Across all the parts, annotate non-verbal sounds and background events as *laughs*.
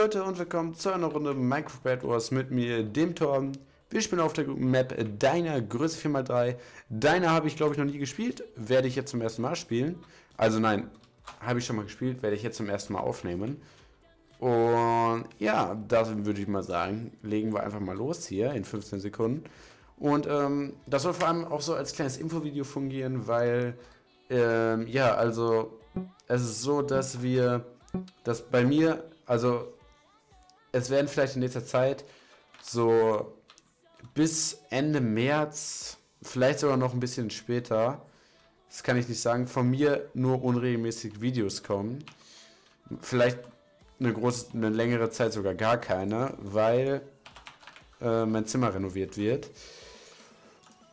Leute und willkommen zu einer Runde Minecraft Bad Wars mit mir, dem Torben. Wir spielen auf der Map Deiner Größe 4x3. Deiner habe ich glaube ich noch nie gespielt, werde ich jetzt zum ersten Mal spielen. Also nein, habe ich schon mal gespielt, werde ich jetzt zum ersten Mal aufnehmen. Und ja, das würde ich mal sagen, legen wir einfach mal los hier in 15 Sekunden. Und ähm, das soll vor allem auch so als kleines Infovideo fungieren, weil, ähm, ja, also es ist so, dass wir, dass bei mir, also es werden vielleicht in nächster Zeit so bis Ende März, vielleicht sogar noch ein bisschen später, das kann ich nicht sagen, von mir nur unregelmäßig Videos kommen. Vielleicht eine große, eine längere Zeit sogar gar keine, weil äh, mein Zimmer renoviert wird.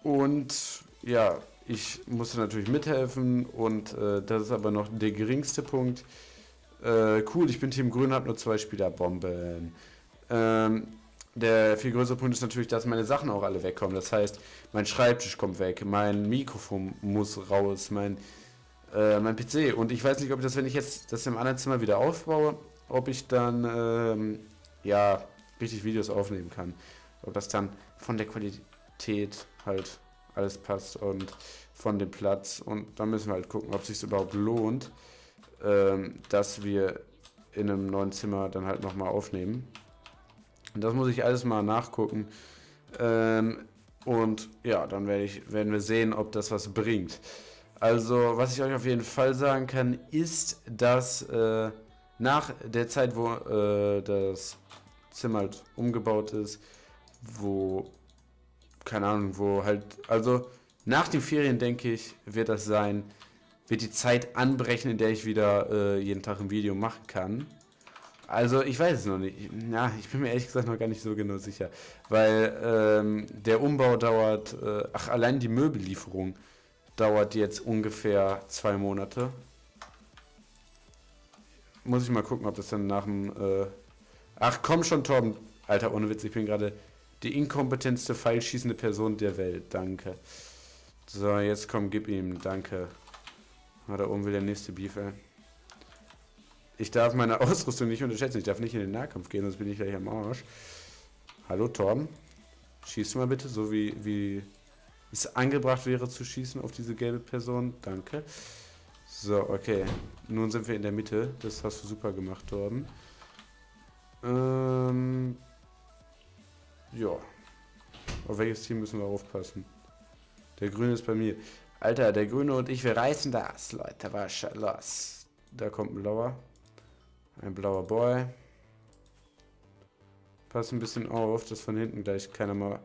Und ja, ich musste natürlich mithelfen und äh, das ist aber noch der geringste Punkt. Äh, cool, ich bin Team Grün, habe nur zwei Spielerbomben. Ähm, der viel größere Punkt ist natürlich, dass meine Sachen auch alle wegkommen. Das heißt, mein Schreibtisch kommt weg, mein Mikrofon muss raus, mein, äh, mein PC. Und ich weiß nicht, ob ich das, wenn ich jetzt das im anderen Zimmer wieder aufbaue, ob ich dann ähm, ja richtig Videos aufnehmen kann. Ob das dann von der Qualität halt alles passt und von dem Platz. Und da müssen wir halt gucken, ob es sich überhaupt lohnt, ähm, dass wir in einem neuen Zimmer dann halt nochmal aufnehmen. Und das muss ich alles mal nachgucken. Ähm, und ja, dann werde ich, werden wir sehen, ob das was bringt. Also, was ich euch auf jeden Fall sagen kann, ist, dass äh, nach der Zeit, wo äh, das Zimmer halt umgebaut ist, wo keine Ahnung, wo halt, also nach den Ferien, denke ich, wird das sein, wird die Zeit anbrechen, in der ich wieder äh, jeden Tag ein Video machen kann. Also ich weiß es noch nicht. Ja, ich bin mir ehrlich gesagt noch gar nicht so genau sicher. Weil ähm, der Umbau dauert, äh, ach, allein die Möbellieferung dauert jetzt ungefähr zwei Monate. Muss ich mal gucken, ob das dann nach dem... Äh ach komm schon, Torben. Alter, ohne Witz, ich bin gerade die inkompetenteste pfeilschießende Person der Welt. Danke. So, jetzt komm, gib ihm. Danke. Ah, da oben will der nächste Beef, ey. Ich darf meine *laughs* Ausrüstung nicht unterschätzen. Ich darf nicht in den Nahkampf gehen, sonst bin ich gleich am Arsch. Hallo, Torben. Schieß mal bitte, so wie, wie es angebracht wäre zu schießen auf diese gelbe Person. Danke. So, okay. Nun sind wir in der Mitte. Das hast du super gemacht, Torben. Ähm, ja. Auf welches Team müssen wir aufpassen? Der Grüne ist bei mir. Alter, der Grüne und ich, wir reißen das, Leute. Was los? Da kommt ein blauer. Ein blauer Boy. Pass ein bisschen auf, dass von hinten gleich keiner mal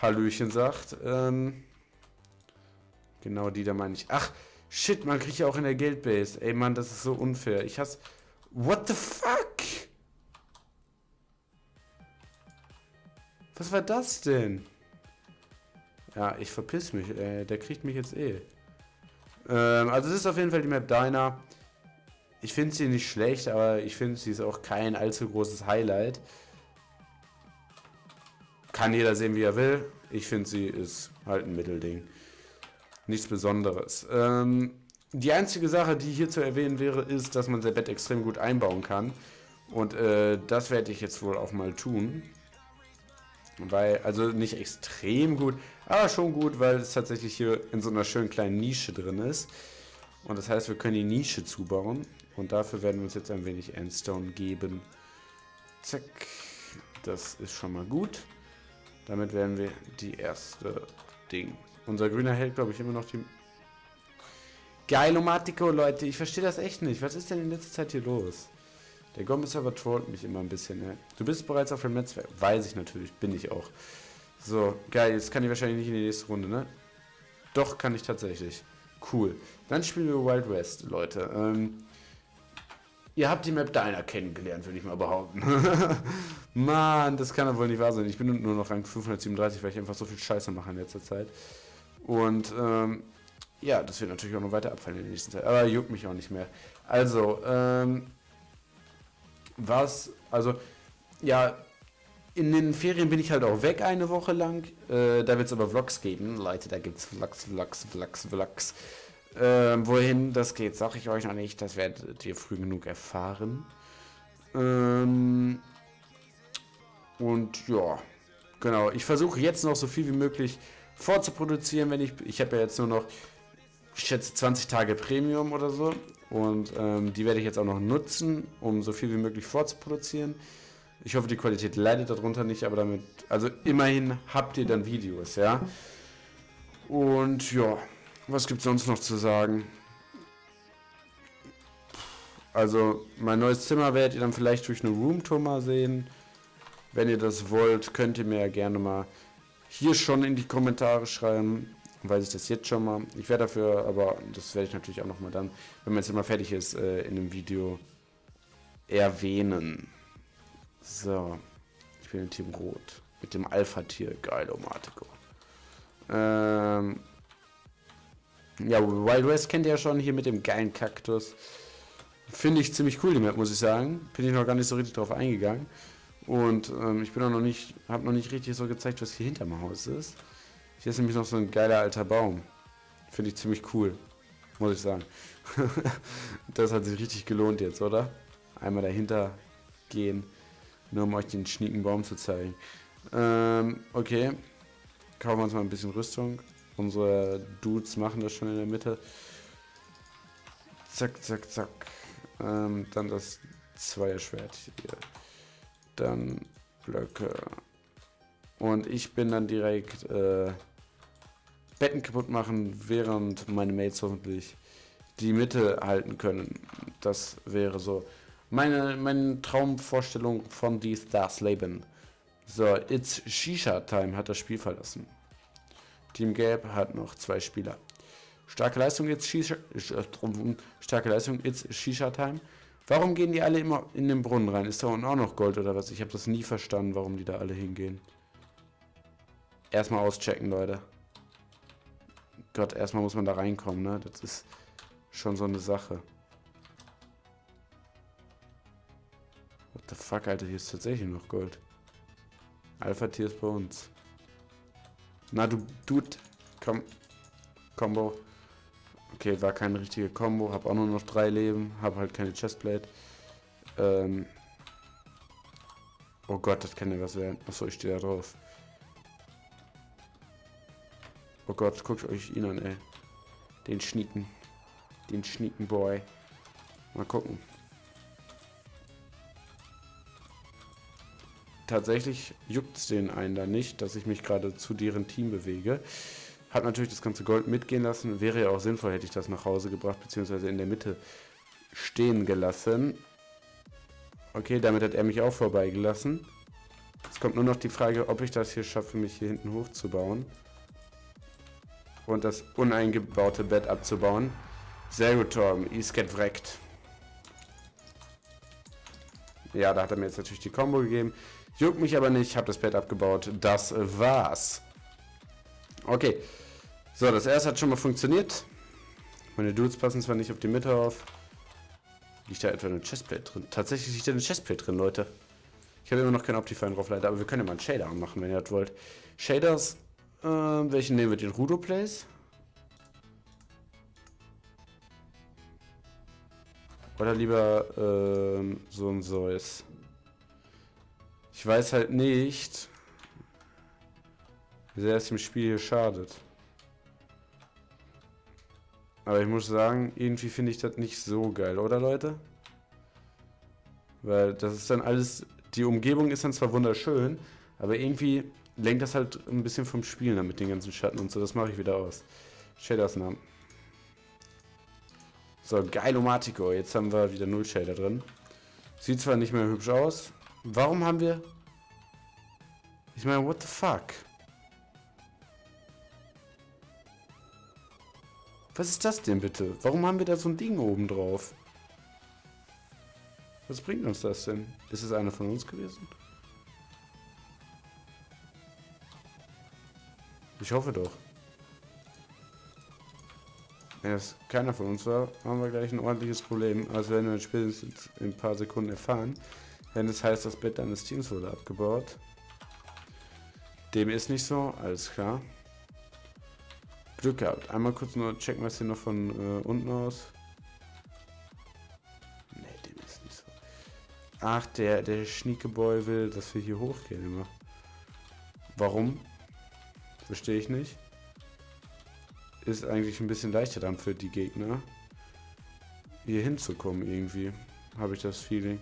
Hallöchen sagt. Ähm, genau die da meine ich. Ach, shit, man kriegt ja auch in der Geldbase. Ey, Mann, das ist so unfair. Ich hasse... What the fuck? Was war das denn? Ja, ich verpiss mich. Äh, der kriegt mich jetzt eh. Ähm, also das ist auf jeden Fall die Map Diner. Ich finde sie nicht schlecht, aber ich finde sie ist auch kein allzu großes Highlight. Kann jeder sehen, wie er will. Ich finde sie ist halt ein Mittelding. Nichts Besonderes. Ähm, die einzige Sache, die hier zu erwähnen wäre, ist, dass man sein Bett extrem gut einbauen kann. Und äh, das werde ich jetzt wohl auch mal tun. Weil, also nicht extrem gut, aber schon gut, weil es tatsächlich hier in so einer schönen kleinen Nische drin ist. Und das heißt, wir können die Nische zubauen. Und dafür werden wir uns jetzt ein wenig Endstone geben. Zack. Das ist schon mal gut. Damit werden wir die erste Ding. Unser grüner hält, glaube ich, immer noch die... Geilomatico, Leute. Ich verstehe das echt nicht. Was ist denn in letzter Zeit hier los? Der Gombe-Server trollt mich immer ein bisschen. Ja. Du bist bereits auf dem Netzwerk. Weiß ich natürlich, bin ich auch. So, geil. Jetzt kann ich wahrscheinlich nicht in die nächste Runde, ne? Doch, kann ich tatsächlich. Cool. Dann spielen wir Wild West, Leute. Ähm, ihr habt die Map Diner kennengelernt, würde ich mal behaupten. *laughs* Mann, das kann doch wohl nicht wahr sein. Ich bin nur noch Rang 537, weil ich einfach so viel Scheiße mache in letzter Zeit. Und, ähm, ja, das wird natürlich auch noch weiter abfallen in der nächsten Zeit. Aber juckt mich auch nicht mehr. Also, ähm, was, also, ja, in den Ferien bin ich halt auch weg eine Woche lang. Äh, da wird es aber Vlogs geben. Leute, da gibt es Vlogs, Vlogs, Vlogs, Vlogs. Äh, wohin das geht, sag ich euch noch nicht. Das werdet ihr früh genug erfahren. Ähm, und ja, genau. Ich versuche jetzt noch so viel wie möglich vorzuproduzieren, wenn ich. Ich habe ja jetzt nur noch, ich schätze, 20 Tage Premium oder so. Und ähm, die werde ich jetzt auch noch nutzen, um so viel wie möglich vorzuproduzieren. Ich hoffe, die Qualität leidet darunter nicht, aber damit, also immerhin habt ihr dann Videos, ja. Und ja, was gibt es sonst noch zu sagen? Also, mein neues Zimmer werdet ihr dann vielleicht durch eine Roomtour mal sehen. Wenn ihr das wollt, könnt ihr mir ja gerne mal hier schon in die Kommentare schreiben. Weiß ich das jetzt schon mal. Ich werde dafür, aber das werde ich natürlich auch nochmal dann, wenn mein Zimmer fertig ist, äh, in einem Video erwähnen. So. Ich bin im Team Rot. Mit dem Alpha-Tier. Geil, Omatico. Ähm. Ja, Wild West kennt ihr ja schon hier mit dem geilen Kaktus. Finde ich ziemlich cool, die Map, muss ich sagen. Bin ich noch gar nicht so richtig drauf eingegangen. Und ähm, ich bin auch noch nicht, habe noch nicht richtig so gezeigt, was hier hinterm Haus ist. Hier ist nämlich noch so ein geiler alter Baum. Finde ich ziemlich cool, muss ich sagen. *laughs* das hat sich richtig gelohnt jetzt, oder? Einmal dahinter gehen, nur um euch den schnieken Baum zu zeigen. Ähm, okay. Kaufen wir uns mal ein bisschen Rüstung. Unsere Dudes machen das schon in der Mitte. Zack, zack, zack. Ähm, dann das Zweierschwert hier. Dann Blöcke. Und ich bin dann direkt äh, Betten kaputt machen, während meine Mates hoffentlich die Mitte halten können. Das wäre so meine, meine Traumvorstellung von Dies Das Leben. So, It's Shisha Time hat das Spiel verlassen. Team Gelb hat noch zwei Spieler. Starke Leistung, jetzt Shisha, starke Leistung, it's Shisha Time. Warum gehen die alle immer in den Brunnen rein? Ist da unten auch noch Gold oder was? Ich habe das nie verstanden, warum die da alle hingehen. Erstmal auschecken, Leute. Gott, erstmal muss man da reinkommen, ne? Das ist schon so eine Sache. What the fuck, Alter, hier ist tatsächlich noch Gold. Alpha-Tier ist bei uns. Na, du Dude. Komm. Combo. Okay, war keine richtige Combo. Hab auch nur noch drei Leben. Hab halt keine Chestplate. Ähm. Oh Gott, das kann ja was werden. Achso, ich stehe da drauf. Oh Gott, guckt euch ihn an, ey. Den Schnieken. Den Schniekenboy. Mal gucken. Tatsächlich juckt es den einen da nicht, dass ich mich gerade zu deren Team bewege. Hat natürlich das ganze Gold mitgehen lassen. Wäre ja auch sinnvoll, hätte ich das nach Hause gebracht, beziehungsweise in der Mitte stehen gelassen. Okay, damit hat er mich auch vorbeigelassen. Es kommt nur noch die Frage, ob ich das hier schaffe, mich hier hinten hochzubauen. Und das uneingebaute Bett abzubauen. Sehr gut, Torben. Isket wreckt. Ja, da hat er mir jetzt natürlich die Combo gegeben. Juckt mich aber nicht, habe das Bett abgebaut. Das war's. Okay. So, das erste hat schon mal funktioniert. Meine Dudes passen zwar nicht auf die Mitte auf. Liegt da etwa eine Chestplate drin? Tatsächlich liegt da eine Chestplate drin, Leute. Ich habe immer noch keinen Optifine drauf, leider, aber wir können ja mal einen Shader anmachen, wenn ihr das wollt. Shaders, äh, welchen nehmen wir? Den Rudo Plays? Oder lieber äh, so ein Zeus? Ich weiß halt nicht, wie sehr es dem Spiel hier schadet. Aber ich muss sagen, irgendwie finde ich das nicht so geil, oder Leute? Weil das ist dann alles, die Umgebung ist dann zwar wunderschön, aber irgendwie lenkt das halt ein bisschen vom Spielen dann mit den ganzen Schatten und so. Das mache ich wieder aus. Shaders Namen. So, Geilomatico. Jetzt haben wir wieder Null Shader drin. Sieht zwar nicht mehr hübsch aus. Warum haben wir... Ich meine, what the fuck? Was ist das denn bitte? Warum haben wir da so ein Ding oben drauf? Was bringt uns das denn? Ist es einer von uns gewesen? Ich hoffe doch. Wenn es keiner von uns war, haben wir gleich ein ordentliches Problem. Also werden wir spätestens in ein paar Sekunden erfahren. Wenn es heißt, das Bett deines Teams wurde abgebaut. Dem ist nicht so, alles klar. Glück gehabt. Einmal kurz nur checken, was hier noch von äh, unten aus. Ne, dem ist nicht so. Ach, der, der Schniekeboy will, dass wir hier hochgehen immer. Warum? Verstehe ich nicht. Ist eigentlich ein bisschen leichter dann für die Gegner, hier hinzukommen irgendwie. Habe ich das Feeling.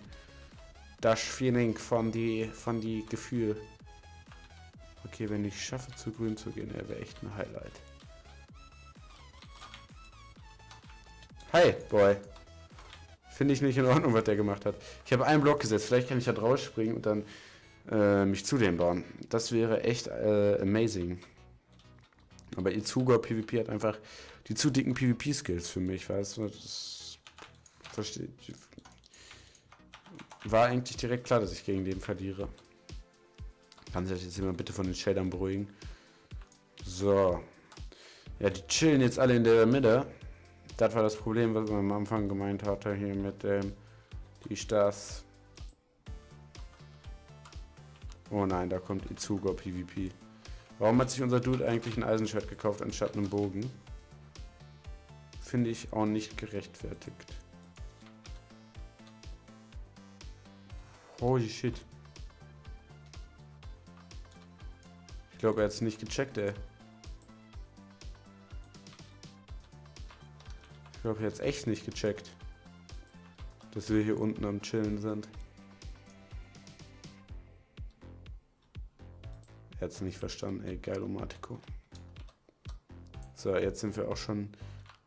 Das Feeling von die, von die Gefühl. Okay, wenn ich schaffe, zu grün zu gehen, wäre echt ein Highlight. Hi, Boy. Finde ich nicht in Ordnung, was der gemacht hat. Ich habe einen Block gesetzt. Vielleicht kann ich da draus springen und dann äh, mich zu dem bauen. Das wäre echt äh, amazing. Aber Izuga PvP hat einfach die zu dicken PvP-Skills für mich, weißt du? Das versteht. War eigentlich direkt klar, dass ich gegen den verliere. Kann sich jetzt immer bitte von den Shadern beruhigen. So. Ja, die chillen jetzt alle in der Mitte. Das war das Problem, was man am Anfang gemeint hatte, hier mit dem, die das. Oh nein, da kommt Izuga PvP. Warum hat sich unser Dude eigentlich ein Eisenschwert gekauft anstatt einen Bogen? Finde ich auch nicht gerechtfertigt. Holy shit. Ich glaube, er hat es nicht gecheckt, ey. Ich glaube, jetzt echt nicht gecheckt, dass wir hier unten am Chillen sind. Er hat es nicht verstanden, ey, geil, Omatico. So, jetzt sind wir auch schon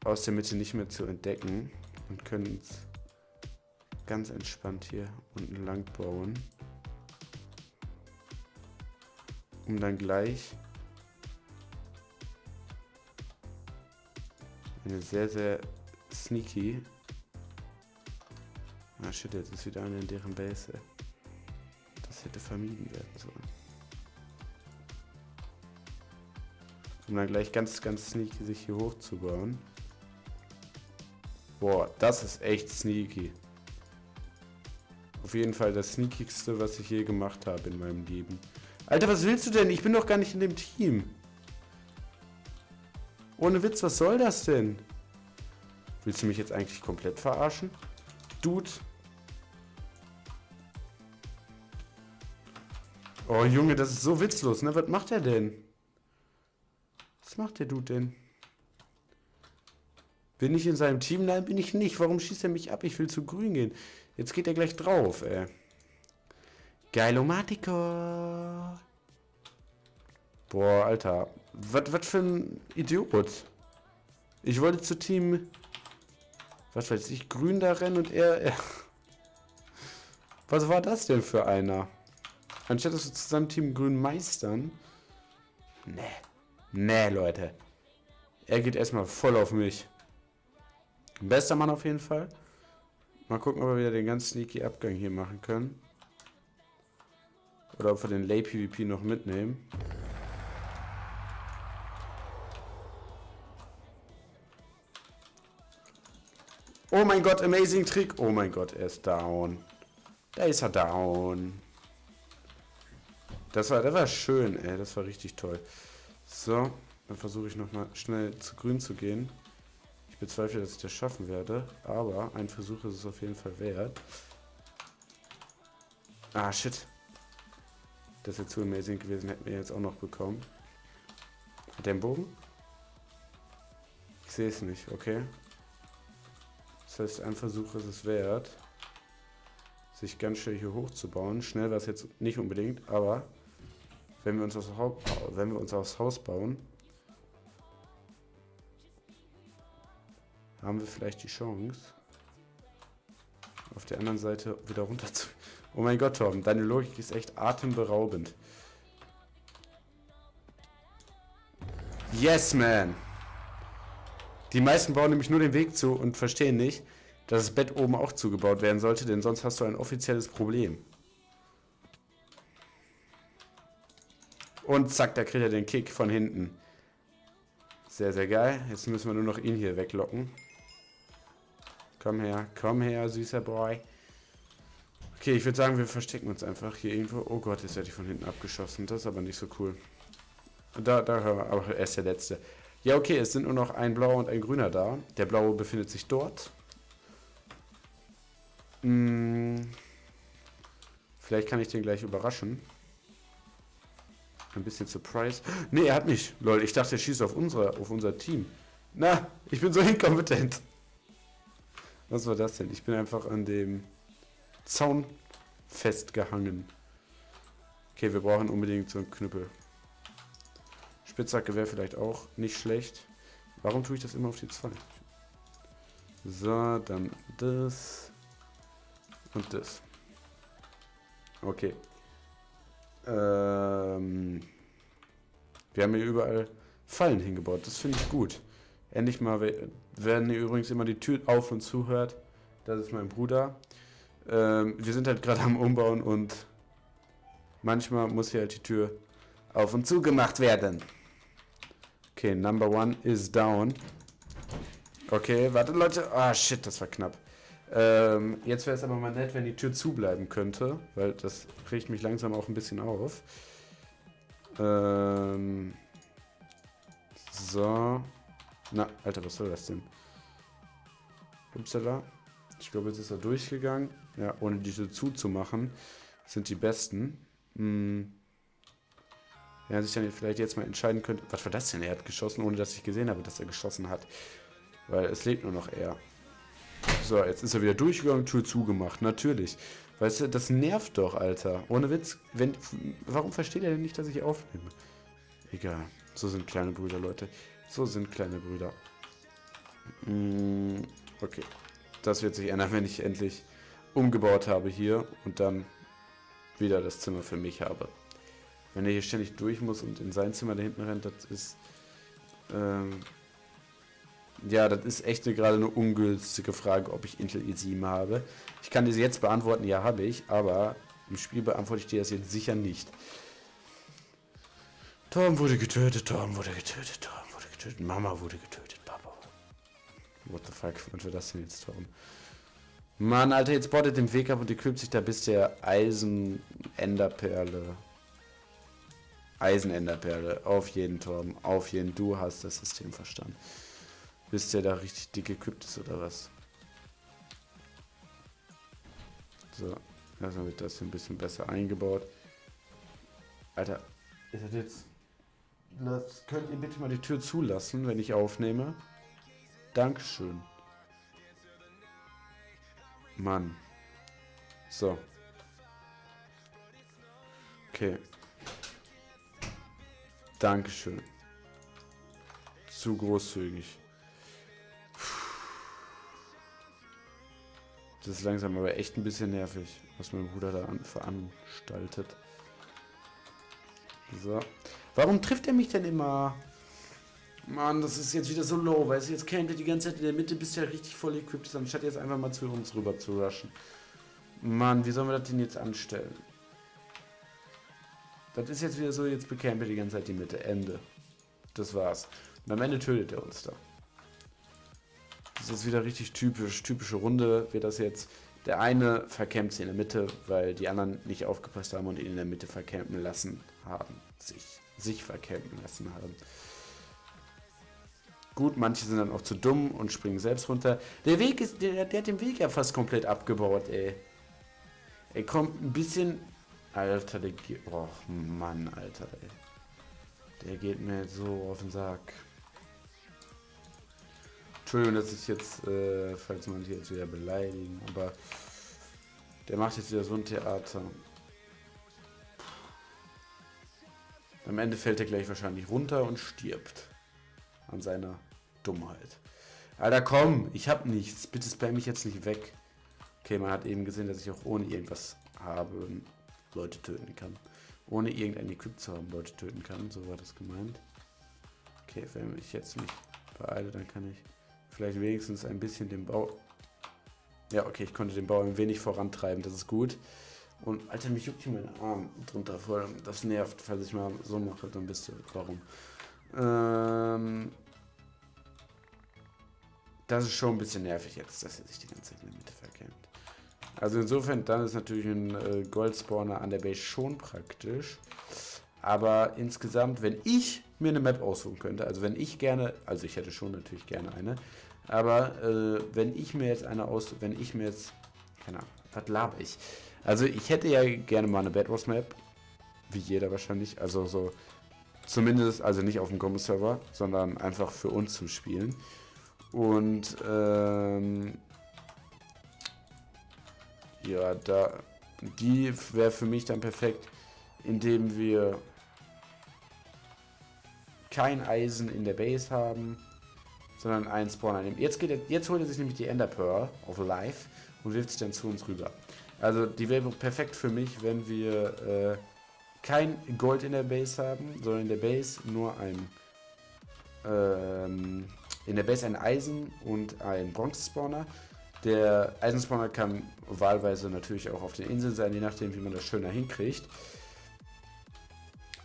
aus der Mitte nicht mehr zu entdecken und können uns ganz entspannt hier unten lang bauen. Um dann gleich eine sehr, sehr sneaky. Ah shit, jetzt ist wieder eine in deren Base. Das hätte vermieden werden sollen. Um dann gleich ganz, ganz sneaky sich hier hochzubauen. Boah, das ist echt sneaky. Auf jeden Fall das sneakigste, was ich je gemacht habe in meinem Leben. Alter, was willst du denn? Ich bin doch gar nicht in dem Team. Ohne Witz, was soll das denn? Willst du mich jetzt eigentlich komplett verarschen? Dude. Oh Junge, das ist so witzlos, ne? Was macht er denn? Was macht der Dude denn? Bin ich in seinem Team? Nein, bin ich nicht. Warum schießt er mich ab? Ich will zu grün gehen. Jetzt geht er gleich drauf, ey. Geilomatiker. Boah, Alter. Was für ein Idiot. Ich wollte zu Team was weiß ich, grün da rennen und er, er. Was war das denn für einer? Anstatt dass wir zusammen Team Grün meistern. Nee. Nee, Leute. Er geht erstmal voll auf mich. Bester Mann auf jeden Fall. Mal gucken, ob wir wieder den ganz sneaky Abgang hier machen können. Oder ob wir den Lay PvP noch mitnehmen. Oh mein Gott, amazing Trick. Oh mein Gott, er ist down. Da ist er down. Das war, das war schön, ey. Das war richtig toll. So, dann versuche ich nochmal schnell zu grün zu gehen. Ich bezweifle, dass ich das schaffen werde. Aber ein Versuch ist es auf jeden Fall wert. Ah, shit. Das wäre zu amazing gewesen. Hätten wir jetzt auch noch bekommen. Hat der einen Bogen? Ich sehe es nicht, okay. Das heißt, ein Versuch ist es wert, sich ganz schnell hier hochzubauen. Schnell war es jetzt nicht unbedingt, aber wenn wir uns aufs Haus, wenn wir uns aufs Haus bauen, haben wir vielleicht die Chance, auf der anderen Seite wieder runter zu... Oh mein Gott, Torben, deine Logik ist echt atemberaubend. Yes, man! Die meisten bauen nämlich nur den Weg zu und verstehen nicht, dass das Bett oben auch zugebaut werden sollte, denn sonst hast du ein offizielles Problem. Und zack, da kriegt er den Kick von hinten. Sehr, sehr geil. Jetzt müssen wir nur noch ihn hier weglocken. Komm her, komm her, süßer Boy. Okay, ich würde sagen, wir verstecken uns einfach hier irgendwo. Oh Gott, jetzt werde ich von hinten abgeschossen. Das ist aber nicht so cool. Da, da hören wir, aber er ist der Letzte. Ja, okay, es sind nur noch ein blauer und ein grüner da. Der blaue befindet sich dort. Hm. Vielleicht kann ich den gleich überraschen. Ein bisschen Surprise. Ne, er hat mich. Lol, ich dachte, er schießt auf, unsere, auf unser Team. Na, ich bin so inkompetent. Was war das denn? Ich bin einfach an dem Zaun festgehangen. Okay, wir brauchen unbedingt so einen Knüppel. Spitzhacke wäre vielleicht auch nicht schlecht. Warum tue ich das immer auf die 2? So, dann das und das. Okay. Ähm, wir haben hier überall Fallen hingebaut. Das finde ich gut. Endlich mal werden hier übrigens immer die Tür auf und zuhört. Das ist mein Bruder. Ähm, wir sind halt gerade am Umbauen und manchmal muss hier halt die Tür auf und zu gemacht werden. Okay, Number One is down. Okay, warte Leute. Ah, shit, das war knapp. Ähm, jetzt wäre es aber mal nett, wenn die Tür zubleiben könnte, weil das regt mich langsam auch ein bisschen auf. Ähm, so. Na, Alter, was soll das denn? Upsala. Ich glaube, jetzt ist er durchgegangen. Ja, ohne die Tür zuzumachen, sind die besten. Hm. Ja, sich dann vielleicht jetzt mal entscheiden könnte. Was war das denn? Er hat geschossen, ohne dass ich gesehen habe, dass er geschossen hat. Weil es lebt nur noch er. So, jetzt ist er wieder durchgegangen, Tür zugemacht. Natürlich. Weißt du, das nervt doch, Alter. Ohne Witz. Wenn, warum versteht er denn nicht, dass ich aufnehme? Egal. So sind kleine Brüder, Leute. So sind kleine Brüder. Mm, okay. Das wird sich ändern, wenn ich endlich umgebaut habe hier und dann wieder das Zimmer für mich habe. Wenn er hier ständig durch muss und in sein Zimmer da hinten rennt, das ist... Ähm, ja, das ist echt gerade eine ungünstige Frage, ob ich Intel i7 habe. Ich kann diese jetzt beantworten, ja habe ich, aber im Spiel beantworte ich dir das jetzt sicher nicht. Tom wurde getötet, Tom wurde getötet, Tom wurde getötet, Mama wurde getötet, Papa. What the fuck, was wird das denn jetzt, Tom? Mann, Alter, jetzt bottet den Weg ab und equipt sich da bis der Eisen-Enderperle. Eisen-Enderperle. Auf jeden, Tom. Auf jeden. Du hast das System verstanden. Bis der da richtig dick equipped ist oder was? So, erstmal wird das hier ein bisschen besser eingebaut. Alter, ist das jetzt. Das, könnt ihr bitte mal die Tür zulassen, wenn ich aufnehme? Dankeschön. Mann. So. Okay. Dankeschön. Zu großzügig. Das ist langsam aber echt ein bisschen nervig, was mein Bruder da veranstaltet. So. Warum trifft er mich denn immer? Mann, das ist jetzt wieder so low, weißt du, jetzt campt er die ganze Zeit in der Mitte, bis er richtig voll equipped ist, anstatt jetzt einfach mal zu uns rüber zu rushen. Mann, wie sollen wir das denn jetzt anstellen? Das ist jetzt wieder so, jetzt becampt er die ganze Zeit die Mitte. Ende. Das war's. Und am Ende tötet er uns da. Das ist wieder richtig typisch, typische Runde wird das jetzt. Der eine verkämpft sie in der Mitte, weil die anderen nicht aufgepasst haben und ihn in der Mitte verkämpfen lassen haben. Sich, sich verkämpfen lassen haben. Gut, manche sind dann auch zu dumm und springen selbst runter. Der Weg ist, der, der hat den Weg ja fast komplett abgebaut, ey. Er kommt ein bisschen... Alter, der geht... Oh, Mann, Alter, ey. Der geht mir so auf den Sack. Entschuldigung, dass ich jetzt, äh, falls man hier jetzt wieder beleidigen, aber der macht jetzt wieder so ein Theater. Am Ende fällt er gleich wahrscheinlich runter und stirbt. An seiner Dummheit. Alter, komm, ich hab nichts. Bitte spam mich jetzt nicht weg. Okay, man hat eben gesehen, dass ich auch ohne irgendwas habe Leute töten kann. Ohne irgendein Equip zu haben Leute töten kann. So war das gemeint. Okay, wenn ich jetzt mich beeile, dann kann ich vielleicht wenigstens ein bisschen den Bau... Ja, okay, ich konnte den Bau ein wenig vorantreiben, das ist gut. Und Alter, mich juckt hier mein Arm drunter voll. Das nervt, falls ich mal so mache, dann bist du warum. Ähm, das ist schon ein bisschen nervig jetzt, dass er sich die ganze Zeit in der Mitte verkämpft. Also insofern, dann ist natürlich ein äh, Goldspawner an der Base schon praktisch. Aber insgesamt, wenn ich mir eine Map aussuchen könnte, also wenn ich gerne, also ich hätte schon natürlich gerne eine, aber äh, wenn ich mir jetzt eine aus, wenn ich mir jetzt, keine Ahnung, was laber ich? Also ich hätte ja gerne mal eine Bad Wars Map. Wie jeder wahrscheinlich. Also so. Zumindest, also nicht auf dem Gommo-Server, sondern einfach für uns zum Spielen. Und ähm, ja, da die wäre für mich dann perfekt, indem wir kein Eisen in der Base haben, sondern einen Spawner nehmen. Jetzt, geht er, jetzt holt er sich nämlich die Ender Pearl auf Live und wirft sich dann zu uns rüber. Also die wäre perfekt für mich, wenn wir äh, kein Gold in der Base haben, sondern in der Base nur ein ähm, in der Base ein Eisen und ein Bronze-Spawner. Der Eisenspawner kann wahlweise natürlich auch auf den Inseln sein, je nachdem, wie man das schöner hinkriegt.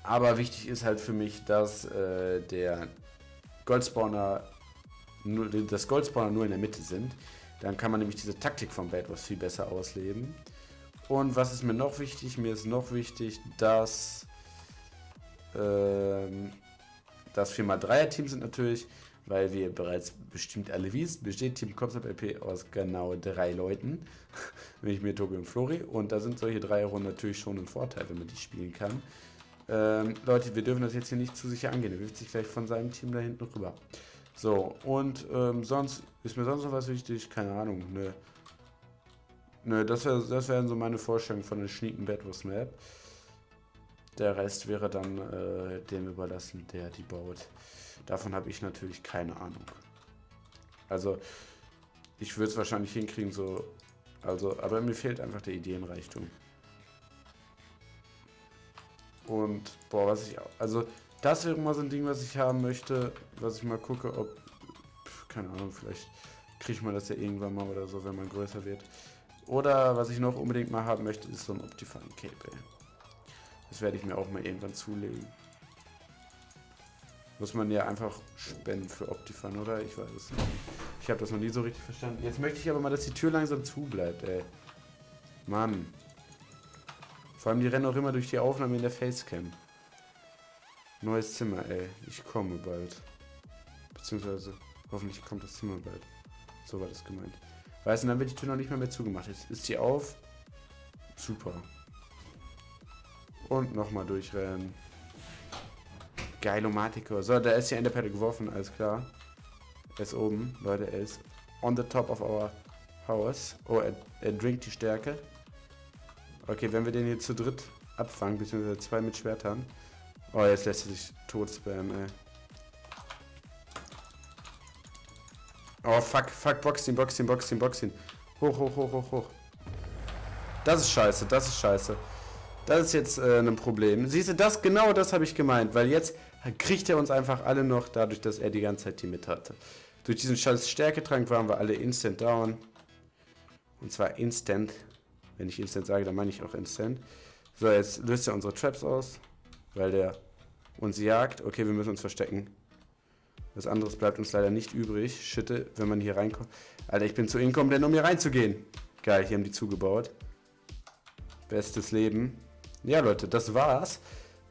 Aber wichtig ist halt für mich, dass äh, der Goldspawner nur, das Goldspawner nur in der Mitte sind. Dann kann man nämlich diese Taktik vom Bad Wars viel besser ausleben. Und was ist mir noch wichtig? Mir ist noch wichtig, dass ähm, das 4x3er-Team sind natürlich, weil wir bereits bestimmt alle wissen, besteht Team Concept LP aus genau drei Leuten, *laughs* wenn ich mir Tobi und Flori. Und da sind solche Dreierrunden natürlich schon ein Vorteil, wenn man die spielen kann. Ähm, Leute, wir dürfen das jetzt hier nicht zu sicher angehen. Er wirft sich gleich von seinem Team da hinten rüber. So, und ähm, sonst, ist mir sonst noch was wichtig? Keine Ahnung, ne. Ne, das, wär, das wären so meine Vorstellungen von der schnieken Bedwars Map. Der Rest wäre dann äh, dem überlassen, der die baut. Davon habe ich natürlich keine Ahnung. Also, ich würde es wahrscheinlich hinkriegen, so. Also, aber mir fehlt einfach der Ideenreichtum. Und, boah, was ich. Also, das wäre mal so ein Ding, was ich haben möchte, was ich mal gucke, ob. Keine Ahnung, vielleicht kriegt man das ja irgendwann mal oder so, wenn man größer wird. Oder was ich noch unbedingt mal haben möchte, ist so ein Optifine Cable. Das werde ich mir auch mal irgendwann zulegen. Muss man ja einfach spenden für Optifan, oder? Ich weiß es nicht. Ich habe das noch nie so richtig verstanden. Jetzt möchte ich aber mal, dass die Tür langsam zu bleibt, ey. Mann. Vor allem, die rennen auch immer durch die Aufnahme in der Facecam. Neues Zimmer, ey. Ich komme bald. Beziehungsweise, hoffentlich kommt das Zimmer bald. So war das gemeint. Weißt du, dann wird die Tür noch nicht mehr, mehr zugemacht. Jetzt ist sie auf. Super. Und nochmal durchrennen. Geilomatico. So, da ist die Enderperle geworfen, alles klar. Er ist oben, Leute, er ist on the top of our house. Oh, er, er trinkt die Stärke. Okay, wenn wir den hier zu dritt abfangen, beziehungsweise zwei mit Schwertern. Oh, jetzt lässt er sich tot spammen, ey. Oh, fuck, fuck, box ihn, box ihn, box ihn, box ihn. Hoch, hoch, hoch, hoch, hoch. Das ist scheiße, das ist scheiße. Das ist jetzt äh, ein Problem. Siehst du, das, genau das habe ich gemeint, weil jetzt kriegt er uns einfach alle noch, dadurch, dass er die ganze Zeit die mit hatte. Durch diesen scheiß Stärketrank waren wir alle instant down. Und zwar instant. Wenn ich instant sage, dann meine ich auch instant. So, jetzt löst er unsere Traps aus, weil der uns jagt. Okay, wir müssen uns verstecken. Was anderes bleibt uns leider nicht übrig. Schitte, wenn man hier reinkommt. Alter, ich bin zu inkompetent, um hier reinzugehen. Geil, hier haben die zugebaut. Bestes Leben. Ja, Leute, das war's.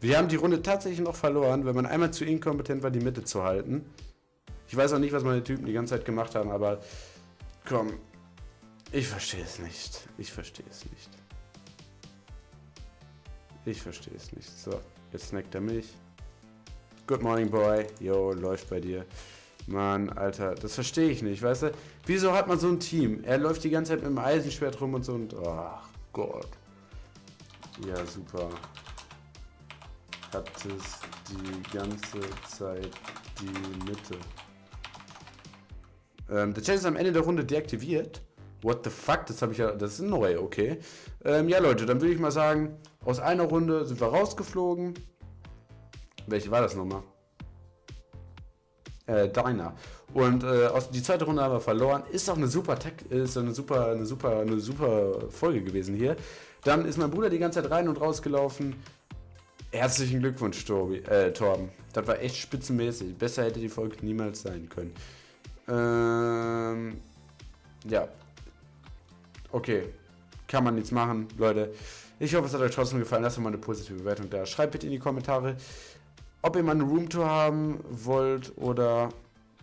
Wir haben die Runde tatsächlich noch verloren, wenn man einmal zu inkompetent war, die Mitte zu halten. Ich weiß auch nicht, was meine Typen die ganze Zeit gemacht haben, aber komm, ich verstehe es nicht. Ich verstehe es nicht. Ich verstehe es nicht. So, jetzt snackt er mich. Good morning, boy. Yo, läuft bei dir. Mann, Alter, das verstehe ich nicht, weißt du? Wieso hat man so ein Team? Er läuft die ganze Zeit mit dem Eisenschwert rum und so und... Ach Gott. Ja, super hat es die ganze Zeit die Mitte. Ähm, der Chat ist am Ende der Runde deaktiviert. What the fuck? Das habe ich ja. Das ist neu, okay. Ähm, ja, Leute, dann würde ich mal sagen, aus einer Runde sind wir rausgeflogen. Welche war das nochmal? Äh, Deiner. Und äh, aus, die zweite Runde haben wir verloren. Ist auch eine super Tech, ist eine super, eine super, eine super Folge gewesen hier. Dann ist mein Bruder die ganze Zeit rein und rausgelaufen. Herzlichen Glückwunsch, Tobi, äh, Torben. Das war echt spitzenmäßig. Besser hätte die Folge niemals sein können. Ähm, ja. Okay. Kann man nichts machen, Leute. Ich hoffe, es hat euch trotzdem gefallen. Lasst mal eine positive Bewertung da. Schreibt bitte in die Kommentare, ob ihr mal eine Roomtour haben wollt oder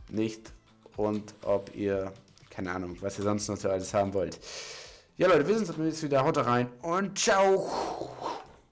nicht. Und ob ihr, keine Ahnung, was ihr sonst noch so alles haben wollt. Ja, Leute, wir sehen uns jetzt wieder. Haut rein und ciao.